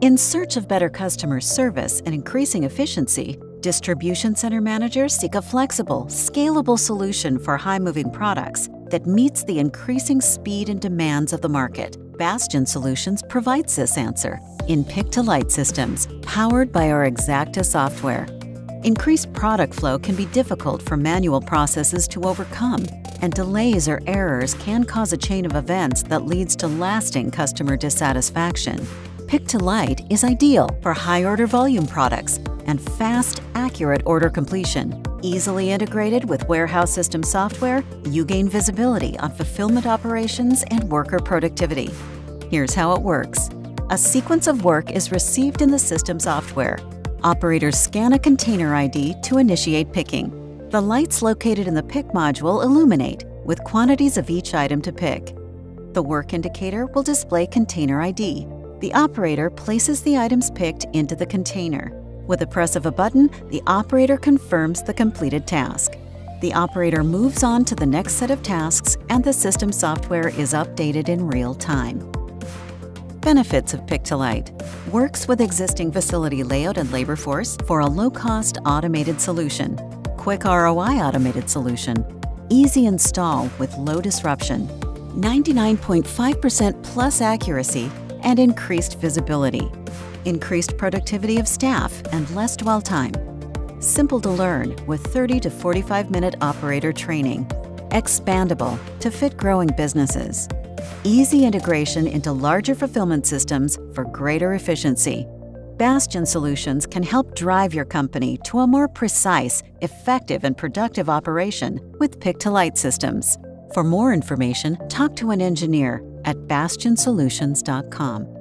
In search of better customer service and increasing efficiency, distribution center managers seek a flexible, scalable solution for high moving products that meets the increasing speed and demands of the market. Bastian Solutions provides this answer in Pick to Light systems, powered by our Exacta software. Increased product flow can be difficult for manual processes to overcome, and delays or errors can cause a chain of events that leads to lasting customer dissatisfaction. Pick to Light is ideal for high order volume products and fast, accurate order completion. Easily integrated with warehouse system software, you gain visibility on fulfillment operations and worker productivity. Here's how it works. A sequence of work is received in the system software. Operators scan a container ID to initiate picking. The lights located in the pick module illuminate with quantities of each item to pick. The work indicator will display container ID. The operator places the items picked into the container. With a press of a button, the operator confirms the completed task. The operator moves on to the next set of tasks and the system software is updated in real time. Benefits of Pick-to-Light works with existing facility layout and labor force for a low-cost automated solution, quick ROI automated solution, easy install with low disruption, 99.5% plus accuracy, and increased visibility increased productivity of staff, and less dwell time. Simple to learn with 30 to 45 minute operator training. Expandable to fit growing businesses. Easy integration into larger fulfillment systems for greater efficiency. Bastian Solutions can help drive your company to a more precise, effective, and productive operation with Pick to Light systems. For more information, talk to an engineer at bastiansolutions.com.